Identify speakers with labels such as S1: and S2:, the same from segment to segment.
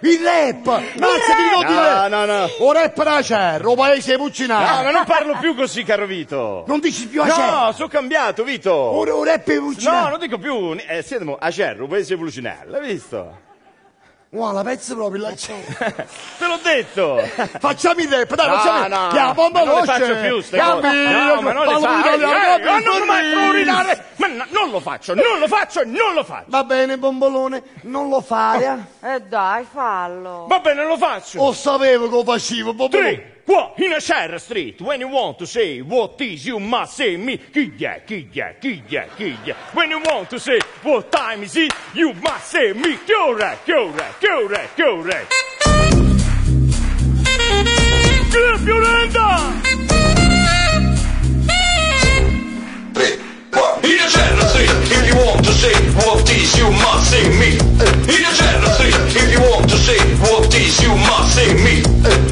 S1: Il rap! Mazza, ti ricordi
S2: No, no, no.
S1: O rap da cerro, paese Puccinaro.
S2: No, ma non parlo più così, caro Vito.
S1: Non dici più a cerro.
S2: No, sono cambiato, Vito.
S1: O, o rap
S2: No,
S1: Puccinaro.
S2: non dico più. Eh, siamo a Cerro, paese Pulcinello, l'hai visto?
S1: Guarda, pezzo proprio là c'è.
S2: Te l'ho detto.
S1: Facciamo il rap, dai,
S2: No,
S1: facciamo
S2: no,
S1: Chiama, bomba
S2: ma non le faccio più ste
S1: Cambi,
S2: cose. No, ma non le faccio. Eh,
S1: cambi,
S2: eh, non urinare. Ma no, non lo faccio, non lo faccio e non lo faccio.
S1: Va bene, bombolone, non lo fare.
S3: E dai, fallo.
S2: Va bene, lo faccio.
S1: O sapevo che lo facevo, bombolone.
S2: Three, one, in a Cerro Street, when you want to say what is you must say me. Chi è, chi è, chi è, chi è. When you want to say what time is it, you must say me. Chiore, chiore, chiore, chiore. Che violenta!
S4: In say what is, you must say me. In a Street, if you want to say what is, you must say me.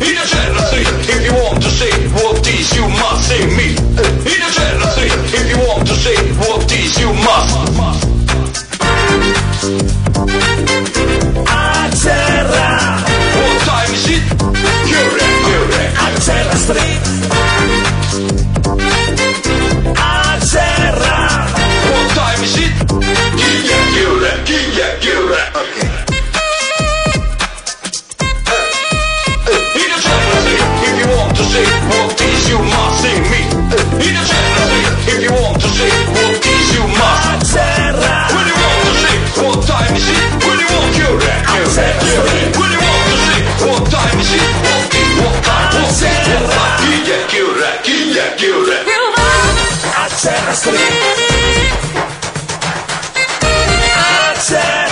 S4: In a Street, if you want to say what is, you must say me. In a Street, if you want to say what is, you must.
S5: A terra street. A terra.